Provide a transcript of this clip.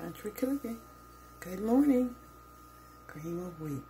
country cooking. Good morning. Cream of wheat.